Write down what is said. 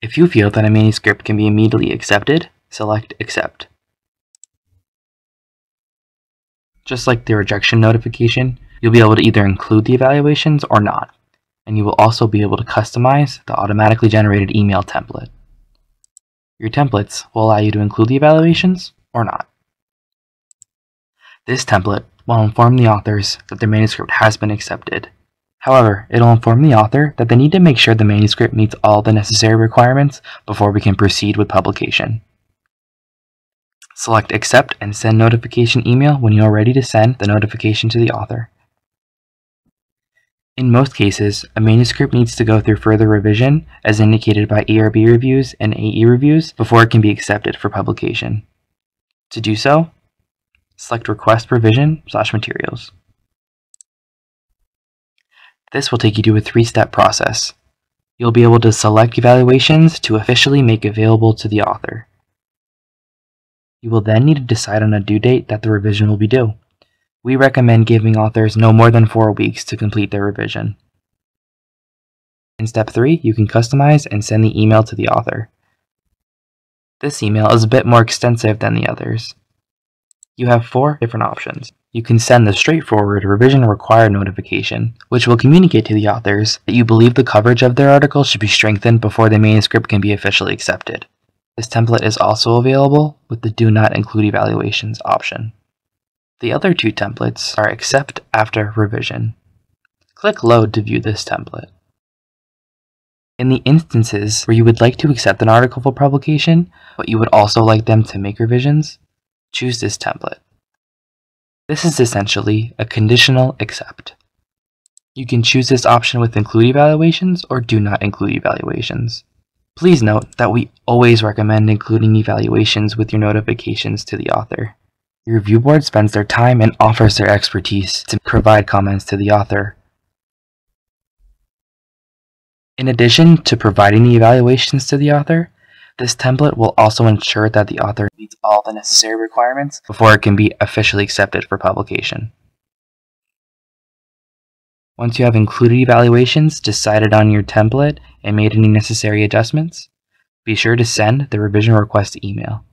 If you feel that a manuscript can be immediately accepted, select Accept. Just like the rejection notification, you'll be able to either include the evaluations or not, and you will also be able to customize the automatically generated email template. Your templates will allow you to include the evaluations or not. This template will inform the authors that their manuscript has been accepted. However, it'll inform the author that they need to make sure the manuscript meets all the necessary requirements before we can proceed with publication. Select Accept and Send Notification Email when you are ready to send the notification to the author. In most cases, a manuscript needs to go through further revision, as indicated by ERB reviews and AE reviews, before it can be accepted for publication. To do so, select Request Revision slash Materials. This will take you to a three-step process. You'll be able to select evaluations to officially make available to the author. You will then need to decide on a due date that the revision will be due. We recommend giving authors no more than four weeks to complete their revision. In step 3, you can customize and send the email to the author. This email is a bit more extensive than the others. You have four different options. You can send the straightforward revision required notification, which will communicate to the authors that you believe the coverage of their article should be strengthened before the manuscript can be officially accepted. This template is also available with the Do Not Include Evaluations option. The other two templates are Accept after revision. Click Load to view this template. In the instances where you would like to accept an article for publication, but you would also like them to make revisions, choose this template. This is essentially a conditional accept. You can choose this option with include evaluations or do not include evaluations. Please note that we always recommend including evaluations with your notifications to the author. Your review board spends their time and offers their expertise to provide comments to the author. In addition to providing the evaluations to the author, this template will also ensure that the author meets all the necessary requirements before it can be officially accepted for publication. Once you have included evaluations, decided on your template, and made any necessary adjustments, be sure to send the revision request email.